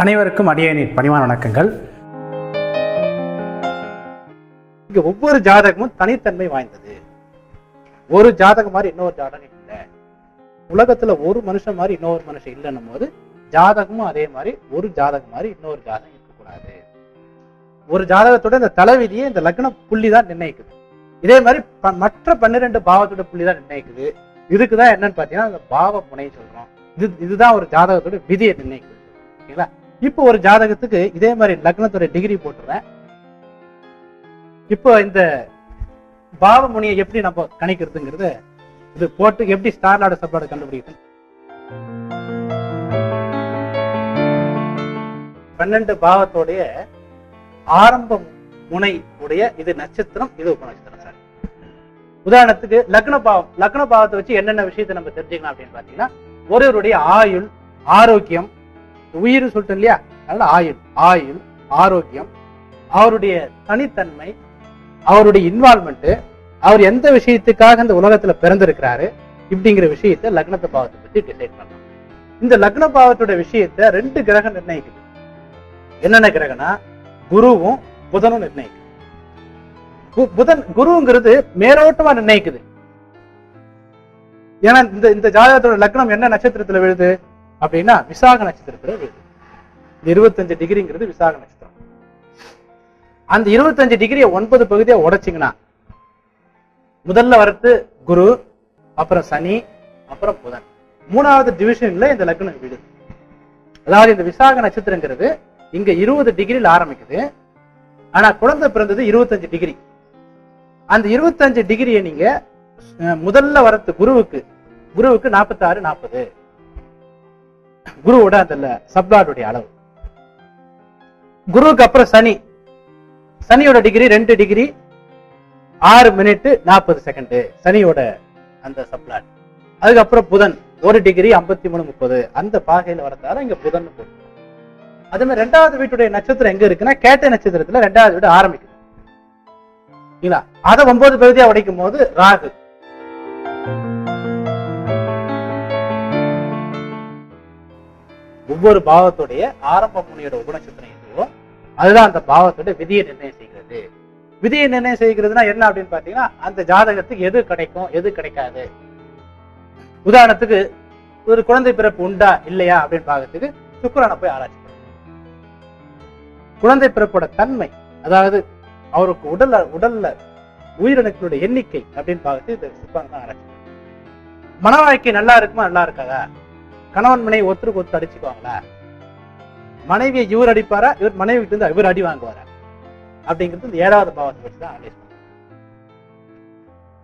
அனைவருக்கும் அடியனின் பணிவான வணக்கங்கள். இங்க ஒவ்வொரு ஜாதகமும் தனித்தன்மை வாய்ந்தது. ஒரு ஜாதகம் மாதிரி இன்னொரு ஜாதகம் இல்லை. உலகத்துல ஒரு மனுஷன் மாதிரி இன்னொரு மனுஷன் இல்லைன்னும் போது ஜாதகமும் அதே மாதிரி ஒரு ஜாதகம் மாதிரி இன்னொரு ஜாதகம் இருக்கக்கூடாது. ஒரு ஜாதகத்தோட இந்த தலைவிதியை இந்த லக்ன புள்ளி தான் நிர்ணயிக்குது. இதே மாதிரி மற்ற பன்னிரெண்டு பாவத்தோட புள்ளி தான் நிர்ணயிக்குது. இதுக்குதான் என்னன்னு பார்த்தீங்கன்னா இந்த பாவ முனை சொல்றோம். இது இதுதான் ஒரு ஜாதகத்தோட விதியை நிர்ணயிக்குது. ஓகேங்களா? இப்போ ஒரு ஜாதகத்துக்கு இதே மாதிரி லக்னத்துடைய டிகிரி போட்டுறேன். இப்போ இந்த பாவமுனியை எப்படி நம்ம கணிக்கிறதுங்கிறது இது போட்டு எப்படி ஸ்டார்லாட சப்ளாட கண்டுபிடிக்கிறது பன்னெண்டு பாவத்தோடைய ஆரம்ப முனை உடைய இது நட்சத்திரம் இது உபநட்சத்திரம் சார் உதாரணத்துக்கு லக்ன பாவம் லக்ன பாவத்தை வச்சு என்னென்ன விஷயத்தை நம்ம தெரிஞ்சுக்கலாம் அப்படின்னு பாத்தீங்கன்னா ஒருவருடைய ஆயுள் ஆரோக்கியம் உயிர் சொல்லிட்டோம் இல்லையா? அதனால ஆயுள் ஆயுள் ஆரோக்கியம் அவருடைய தனித்தன்மை அவருடைய இன்வால்மெண்ட் அவர் எந்த விஷயத்துக்காக இந்த உலகத்துல பிறந்திருக்கிறாரு இப்படிங்கிற விஷயத்தை லக்னத்தை பாவத்தை பத்தி டிசைட் பண்ணலாம் இந்த லக்ன பாவத்தோட விஷயத்தை ரெண்டு கிரகம் நிர்ணயிக்குது. என்னென்ன கிரகம்னா குருவும் புதனும் நிர்ணயிக்குது. கு- புதன் குருங்கிறது மேலோட்டமா நிர்ணயிக்குது. ஏன்னா இந்த இந்த ஜாதகத்தோட லக்னம் என்ன நட்சத்திரத்துல விழுது? அப்படின்னா விசாக நட்சத்திரத்துல விழுது இந்த இருபத்தஞ்சு டிகிரிங்கிறது விசாக நட்சத்திரம். அந்த இருபத்தஞ்சு டிகிரியை ஒன்பது பகுதியை உடைச்சிங்கன்னா முதல்ல வரத்து குரு அப்புறம் சனி அப்புறம் புதன். மூணாவது டிவிஷன்ல இந்த லக்னம் விழுது அதாவது இந்த விசாக நட்சத்திரங்கிறது இங்க இருபது டிகிரியில் ஆரம்பிக்குது. ஆனா குழந்தை பிறந்தது இருபத்தஞ்சு டிகிரி. அந்த இருபத்தஞ்சு டிகிரியை நீங்க முதல்ல வரத்து குருவுக்கு குருவுக்கு நாற்பத்தாறு நாற்பது குருவோட அந்த சப்லாடுடைய அளவு. குருவுக்கு அப்புறம் சனி. சனியோட டிகிரி ரெண்டு டிகிரி ஆறு மினிட் நாற்பது செகண்ட் சனியோட அந்த சப்ளாட் அதுக்கப்புறம் புதன் ஒரு டிகிரி ஐம்பத்தி மூணு முப்பது. அந்த பாகையில வரதால இங்க புதன் போட்டு. அதே மாதிரி ரெண்டாவது வீட்டுடைய நட்சத்திரம் எங்க இருக்குன்னா கேட்ட நட்சத்திரத்துல ரெண்டாவது வீடு ஆரம்பிக்கும் அதை ஒன்பது பகுதியா உடைக்கும் போது ராகு. ஒவ்வொரு பாவத்துடைய ஆரம்ப முனியோட உபநட்சத்திரம் எதுவோ அதுதான் அந்த பாவத்தோட விதியை நிர்ணயம் செய்கிறது. விதியை நிர்ணயம் செய்கிறதுனா என்ன அப்படின்னு பாத்தீங்கன்னா அந்த ஜாதகத்துக்கு எது கிடைக்கும் எது கிடைக்காது. உதாரணத்துக்கு ஒரு குழந்தை பிறப்பு உண்டா இல்லையா அப்படின்னு பாக்கிறதுக்கு சுக்கரனை போய் ஆராய்ச்சி குழந்தை பிறப்போட தன்மை அதாவது அவருக்கு உடல்ல உடல்ல உயிரணுக்களுடைய எண்ணிக்கை அப்படின்னு பார்த்து இந்த சுக்கிரன் தான் ஆராய்ச்சி மன வாழ்க்கை நல்லா இருக்குமா நல்லா இருக்காதா? கணவன் மனைவி ஒருத்தருக்கு ஒருத்தர் அடிச்சுக்குவாங்களா. மனைவியை இவர் அடிப்பாரா? இவர் மனைவி இருந்து இவர் அடி வாங்குவாரா? அப்படிங்கிறது இந்த ஏழாவது பாவத்தை வச்சு தான் அனலைஸ்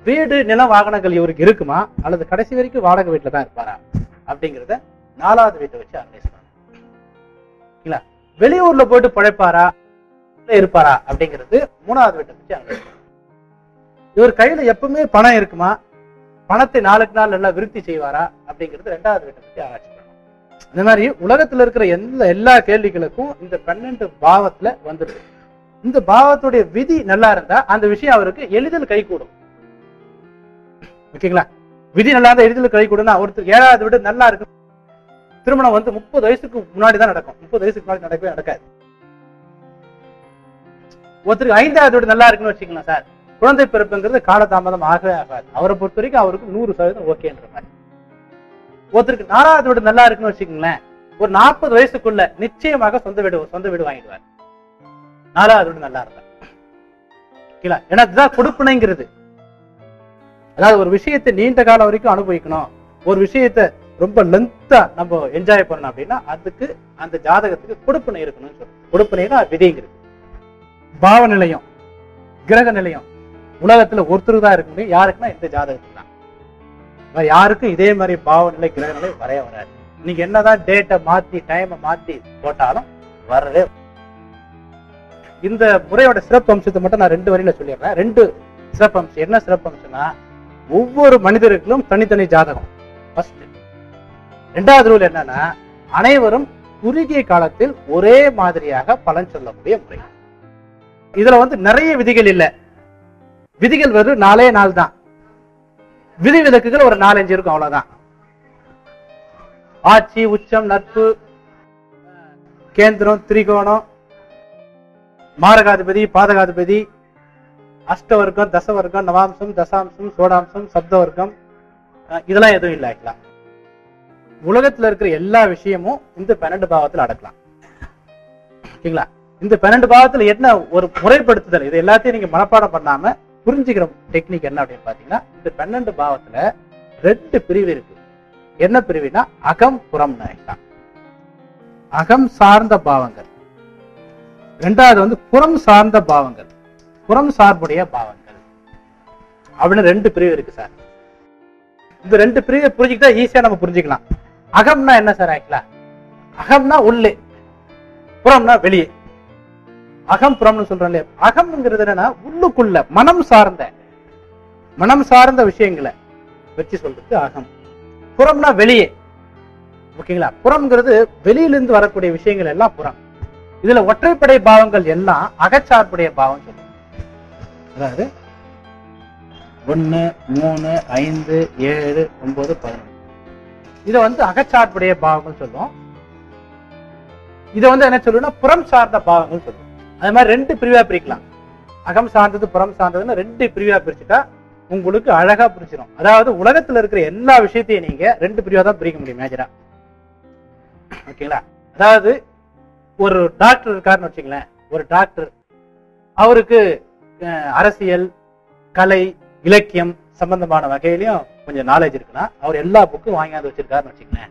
வீடு நிலம் வாகனங்கள் இவருக்கு இருக்குமா? அல்லது கடைசி வரைக்கும் வாடகை வீட்டில் தான் இருப்பாரா? அப்படிங்கிறத நாலாவது வீட்டை வச்சு அனலைஸ் பண்ணணும் வெளியூர்ல போயிட்டு பழைப்பாரா? இருப்பாரா? அப்படிங்கிறது மூணாவது வீட்டை வச்சு அனலைஸ் இவர் கையில எப்பவுமே பணம் இருக்குமா? பணத்தை நாளுக்கு நாள் நல்லா விருத்தி செய்வாரா அப்படிங்கிறது ரெண்டாவது வீட்டை பத்தி ஆராய்ச்சி பண்ணணும். இந்த மாதிரி உலகத்துல இருக்கிற எந்த எல்லா கேள்விகளுக்கும் இந்த பன்னெண்டு பாவத்துல வந்துடுது. இந்த பாவத்துடைய விதி நல்லா இருந்தா அந்த விஷயம் அவருக்கு எளிதில் கைகூடும் ஓகேங்களா? விதி நல்லா இருந்தா எளிதில் கைகூடும்னா ஒருத்தர் ஏழாவது வீடு நல்லா இருக்கு. திருமணம் வந்து முப்பது வயசுக்கு முன்னாடி தான் நடக்கும். முப்பது வயசுக்கு முன்னாடி நடக்கவே நடக்காது. ஒருத்தருக்கு ஐந்தாவது வீடு நல்லா இருக்குன்னு வச்சுக்கலாம் சார். குழந்தை பிறப்புங்கிறது காலதாமதம் ஆகவே ஆகாது. அவரை பொறுத்த வரைக்கும் அவருக்கு நூறு சதவீதம் ஓகேன்ற மாதிரி. ஒருத்தருக்கு நாலாவது வீடு நல்லா இருக்குன்னு வச்சுக்கோங்களேன். ஒரு நாற்பது வயசுக்குள்ள நிச்சயமாக சொந்த வீடு சொந்த வீடு வாங்கிடுவார். நாலாவது வீடு நல்லா இருந்தா. ஓகேங்களா? ஏன்னா இதுதான் கொடுப்பனைங்கிறது. அதாவது ஒரு விஷயத்தை நீண்ட காலம் வரைக்கும் அனுபவிக்கணும். ஒரு விஷயத்தை ரொம்ப லென்த்தா நம்ம என்ஜாய் பண்ணணும் அப்படின்னா அதுக்கு அந்த ஜாதகத்துக்கு கொடுப்பனை இருக்கணும்னு சொல்றோம். கொடுப்பனைனா விதிங்கிறது. பாவ நிலையம் கிரக நிலையம் உலகத்துல ஒருத்தருக்கு தான் இருக்க முடியும் யாருக்குன்னா இந்த ஜாதகத்துக்கு தான். யாருக்கும் இதே மாதிரி பாவ நிலை வரைய வராது. நீங்க என்னதான் டேட்டை மாத்தி டைமை மாத்தி போட்டாலும் வரவே இந்த முறையோட சிறப்பு அம்சத்தை மட்டும் நான் ரெண்டு வரையில சொல்லிடுறேன். ரெண்டு சிறப்பு அம்சம். என்ன சிறப்பு அம்சம்னா ஒவ்வொரு மனிதருக்கும் தனித்தனி ஜாதகம். ஃபர்ஸ்ட் ரெண்டாவது ரூல் என்னன்னா அனைவரும் குறுகிய காலத்தில் ஒரே மாதிரியாக பலன் சொல்லக்கூடிய முறை. இதுல வந்து நிறைய விதிகள் இல்ல. விதிகள் வெறும் நாலே நாள் தான். விதி விலக்குகள் ஒரு நாலஞ்சு இருக்கும் அவ்வளவுதான். ஆட்சி உச்சம் நட்பு கேந்திரம் திரிகோணம் மாரகாதிபதி பாதகாதிபதி அஷ்டவர்க்கம் தசவர்க்கம் நவாம்சம் தசாம்சம் சோடாம்சம் சப்தவர்க்கம் இதெல்லாம் எதுவும் இல்லை ஆக்சுவலா. உலகத்துல இருக்கிற எல்லா விஷயமும் இந்த பன்னெண்டு பாவத்துல அடக்கலாம். ஓகேங்களா? இந்த பன்னெண்டு பாவத்துல என்ன ஒரு முறைப்படுத்துதல்? இது எல்லாத்தையும் நீங்க மனப்பாடம் பண்ணாம புரிஞ்சுக்கிற டெக்னிக் என்ன அப்படின்னு பாத்தீங்கன்னா இந்த பன்னெண்டு பாவத்துல ரெண்டு பிரிவு இருக்கு. என்ன பிரிவுனா அகம் புறம் அகம் சார்ந்த பாவங்கள். ரெண்டாவது வந்து புறம் சார்ந்த பாவங்கள். புறம் சார்புடைய பாவங்கள். அப்படின்னு ரெண்டு பிரிவு இருக்கு சார். இந்த ரெண்டு பிரிவை புரிஞ்சுக்கிட்டா ஈஸியா நம்ம புரிஞ்சுக்கலாம். அகம்னா என்ன சார் ஆக்சுவலா அகம்னா உள்ளே புறம்னா வெளியே. அகம் புறம்னு சொல்றோம் இல்லையா அகம்ங்கிறது என்னன்னா உள்ளுக்குள்ள மனம் சார்ந்த மனம் சார்ந்த விஷயங்களை வச்சு சொல்றது அகம். புறம்னா வெளியே. ஓகேங்களா? புறம்ங்கிறது வெளியிலிருந்து வரக்கூடிய விஷயங்கள் எல்லாம் புறம். இதுல ஒற்றைப்படை பாவங்கள் எல்லாம் அகச்சார்புடைய பாவம் சொல்லுவோம் அதாவது ஒன்று மூணு ஐந்து ஏழு ஒன்பது பதினொன்று. இதை வந்து அகச்சார்புடைய பாவங்கள் சொல்லுவோம். இதை வந்து என்ன சொல்லுவோம்னா புறம் சார்ந்த பாவங்கள் சொல்லுவோம். அது மாதிரி ரெண்டு பிரிவாக பிரிக்கலாம். அகம் சார்ந்தது புறம் சார்ந்ததுன்னு ரெண்டு பிரிவாக பிரிச்சுட்டா உங்களுக்கு அழகா பிரிச்சிடும் அதாவது உலகத்துல இருக்கிற எல்லா விஷயத்தையும் நீங்க ரெண்டு பிரிவா தான் பிரிக்க முடியும் மேஜரா ஓகேங்களா அதாவது ஒரு டாக்டர் இருக்காருன்னு வச்சுங்களேன் ஒரு டாக்டர் அவருக்கு அரசியல் கலை இலக்கியம் சம்பந்தமான வகையிலையும் கொஞ்சம் நாலேஜ் இருக்குன்னா அவர் எல்லா புக்கும் வாங்கியாந்து வச்சிருக்காருன்னு வச்சுங்களேன்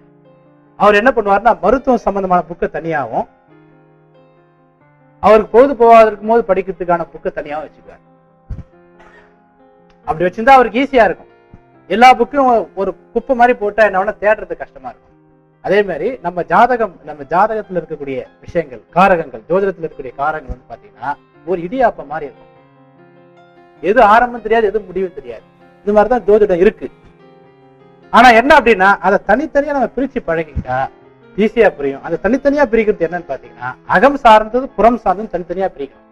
அவர் என்ன பண்ணுவார்னா மருத்துவம் சம்பந்தமான புக்கை தனியாகவும் அவருக்கு பொழுது போகாதிருக்கும் போது படிக்கிறதுக்கான புக்கை தனியாக வச்சுக்குவார். அப்படி வச்சிருந்தா அவருக்கு ஈஸியா இருக்கும். எல்லா புக்கும் ஒரு குப்பை மாதிரி போட்டா என்ன வேணா தேடுறது கஷ்டமா இருக்கும். அதே மாதிரி நம்ம ஜாதகம் நம்ம ஜாதகத்துல இருக்கக்கூடிய விஷயங்கள் காரகங்கள் ஜோதிடத்துல இருக்கக்கூடிய காரகங்கள் வந்து பாத்தீங்கன்னா ஒரு இடியாப்ப மாதிரி இருக்கும். எது ஆரம்பம் தெரியாது எது முடிவும் தெரியாது. இது மாதிரிதான் ஜோதிடம் இருக்கு. ஆனா என்ன அப்படின்னா அதை தனித்தனியா நம்ம பிரிச்சு பழகிட்டா ஈஸியா புரியும். அந்த தனித்தனியா பிரிக்கிறது என்னன்னு பாத்தீங்கன்னா அகம் சார்ந்தது புறம் சார்ந்தது தனித்தனியா பிரிக்கணும்.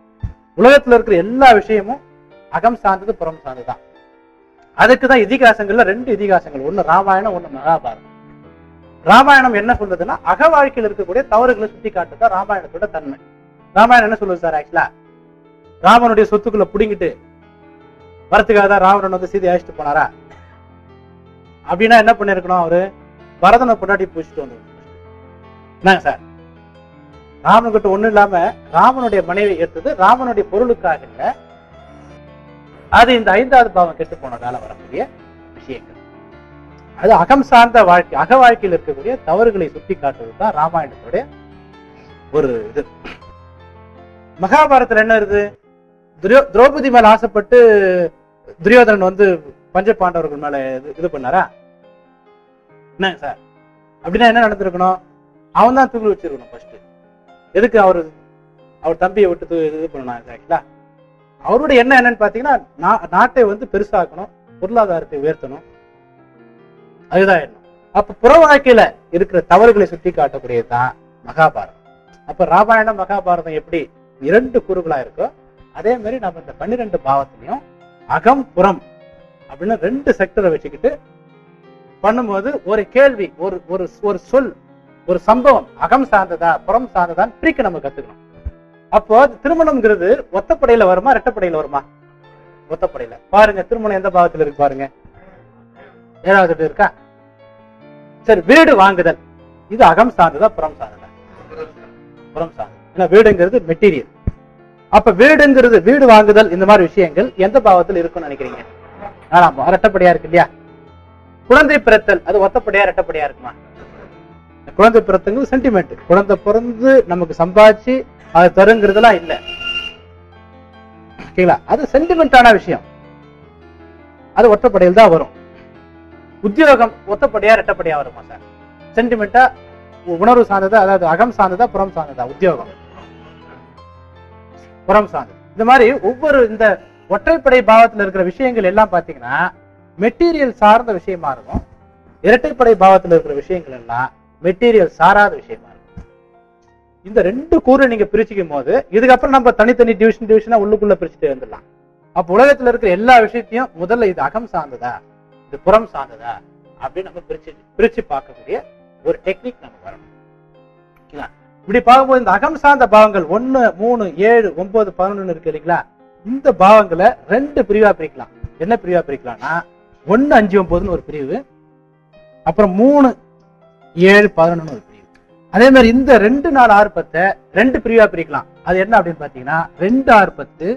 உலகத்துல இருக்கிற எல்லா விஷயமும் அகம் சார்ந்தது புறம் சார்ந்ததுதான். அதுக்குதான் இதிகாசங்கள்ல ரெண்டு இதிகாசங்கள். ஒண்ணு ராமாயணம் ஒண்ணு மகாபாரதம். ராமாயணம் என்ன சொல்றதுன்னா அக வாழ்க்கையில் இருக்கக்கூடிய தவறுகளை சுட்டி காட்டுதான் ராமாயணத்தோட தன்மை. ராமாயணம் என்ன சொல்லுது சார் ஆக்சுவலா ராமனுடைய சொத்துக்களை புடிங்கிட்டு வரத்துக்காக தான் ராவணன் வந்து சீதை அழைச்சிட்டு போனாரா? அப்படின்னா என்ன பண்ணிருக்கணும் அவரு? பரதனை பொண்டாட்டி பூச்சிட்டு வந்து என்னங்க சார். ராமன் கிட்ட ஒண்ணும் இல்லாம ராமனுடைய மனைவி ஏற்றது ராமனுடைய பொருளுக்காக இல்ல. அது இந்த ஐந்தாவது பாவம் கெட்டு போனதால வரக்கூடிய விஷயங்கள். அது அகம் சார்ந்த வாழ்க்கை அக வாழ்க்கையில் இருக்கக்கூடிய தவறுகளை சுட்டி காட்டுவது தான் ராமாயணத்துடைய ஒரு இது. மகாபாரதத்துல என்ன இருக்கு துரியோ- திரௌபதி மேல ஆசைப்பட்டு துரியோதனன் வந்து பஞ்ச பாண்டவர்கள் மேல இது- இது பண்ணாரா? என்னங்க சார்? அப்படின்னா என்ன நடந்திருக்கணும்? அவன் தான் தூக்கி வச்சிருக்கணும் ஃபர்ஸ்ட் எதுக்கு அவர் அவர் தம்பியை விட்டு தூ- இது பண்ணணும் ஆக்சுவலா அவருடைய எண்ணம் என்னன்னு பார்த்தீங்கன்னா நா- நாட்டை வந்து பெருசாக்கணும் பொருளாதாரத்தை உயர்த்தணும். அதுதான் எண்ணம். அப்ப புற வாழ்க்கையில இருக்கிற தவறுகளை சுட்டி காட்டக்கூடியதுதான் மகாபாரதம். அப்ப ராமாயணம் மகாபாரதம் எப்படி இரண்டு கூறுகளா இருக்கோ அதே மாதிரி நம்ம இந்த பன்னிரெண்டு பாவத்திலையும் அகம் புறம் அப்படின்னு ரெண்டு செக்டரை வச்சுக்கிட்டு பண்ணும்போது ஒரு கேள்வி ஒரு ஒரு ஒரு சொல் ஒரு சம்பவம் அகம் சார்ந்ததா புறம் சார்ந்ததான் பிரிக்க நம்ம கத்துக்கணும். அப்போ அது திருமணம்ங்கிறது ஒத்தப்படையில வருமா ரெட்டப்படையில வருமா? ஒத்தப்படையில. பாருங்க திருமணம் எந்த பாவத்துல இருக்கு பாருங்க. ஏழாவது இருக்கா? சரி வீடு வாங்குதல். இது அகம் சார்ந்ததா புறம் சார்ந்ததா? புறம் சார்ந்தது. ஏன்னா வீடுங்கிறது மெட்டீரியல். அப்ப வீடுங்கிறது வீடு வாங்குதல் இந்த மாதிரி விஷயங்கள் எந்த பாவத்தில் இருக்கும்னு நினைக்கிறீங்க? ஆமா ரெட்டப்படையா இருக்கு இல்லையா? குழந்தை பிறத்தல் அது ஒத்தப்படையா ரெட்டப்படையா இருக்குமா? குழந்தை பிறத்துங்கிறது சென்டிமெண்ட் குழந்தை பிறந்து நமக்கு சம்பாதிச்சு அதை தருங்கிறதுலாம் இல்லை. ஓகேங்களா? அது சென்டிமெண்டான விஷயம். அது ஒற்றப்படையில் தான் வரும். உத்தியோகம் ஒத்தப்படையா ரெட்டப்படையா வருமா சார்? சென்டிமெண்டா உணர்வு சார்ந்ததா அதாவது அகம் சார்ந்ததா புறம் சார்ந்ததா? உத்தியோகம். புறம் சார்ந்தது. இந்த மாதிரி ஒவ்வொரு இந்த ஒற்றைப்படை பாவத்தில் இருக்கிற விஷயங்கள் எல்லாம் பார்த்தீங்கன்னா மெட்டீரியல் சார்ந்த விஷயமா இருக்கும். இரட்டைப்படை பாவத்தில் இருக்கிற விஷயங்கள் எல்லாம் மெட்டீரியல் சாராத விஷயமா இருக்கும். இந்த ரெண்டு கூறு நீங்க பிரிச்சுக்கும் போது இதுக்கப்புறம் நம்ம தனித்தனி டிவிஷன் டிவிஷனா உள்ளுக்குள்ள பிரிச்சுட்டு வந்துடலாம் அப்ப உலகத்துல இருக்கிற எல்லா விஷயத்தையும் முதல்ல இது அகம் சார்ந்ததா? இது புறம் சார்ந்ததா? அப்படின்னு நம்ம பிரிச்சு பிரிச்சு பார்க்கக்கூடிய ஒரு டெக்னிக் நம்ம வரணும். ஓகேங்களா இப்படி பார்க்கும்போது இந்த அகம் சார்ந்த பாவங்கள் ஒன்னு மூணு ஏழு ஒன்பது பதினொன்னு இருக்கு இல்லைங்களா? இந்த பாவங்களை ரெண்டு பிரிவா பிரிக்கலாம். என்ன பிரிவா பிரிக்கலாம்னா ஒன்னு அஞ்சு ஒன்பதுன்னு ஒரு பிரிவு அப்புறம் மூணு ஏழு பதினொன்னு ஒரு பிரிவு. அதே மாதிரி இந்த ரெண்டு நாலு ஆறு பத்தை ரெண்டு பிரிவா பிரிக்கலாம். அது என்ன அப்படின்னு பாத்தீங்கன்னா ரெண்டு ஆறு பத்து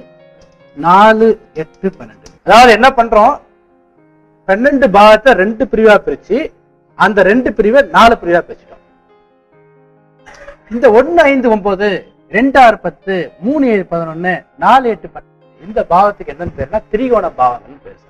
நாலு எட்டு பன்னெண்டு. அதாவது என்ன பண்றோம்? பன்னெண்டு பாகத்தை ரெண்டு பிரிவா பிரிச்சு அந்த ரெண்டு பிரிவை நாலு பிரிவா பிரிச்சிட்டோம். இந்த ஒன்னு ஐந்து ஒன்பது ரெண்டு ஆறு பத்து மூணு ஏழு பதினொன்னு நாலு எட்டு பத்து இந்த பாவத்துக்கு என்னன்னு பேருனா திரிகோண பாவங்கள்னு பேசுறாங்க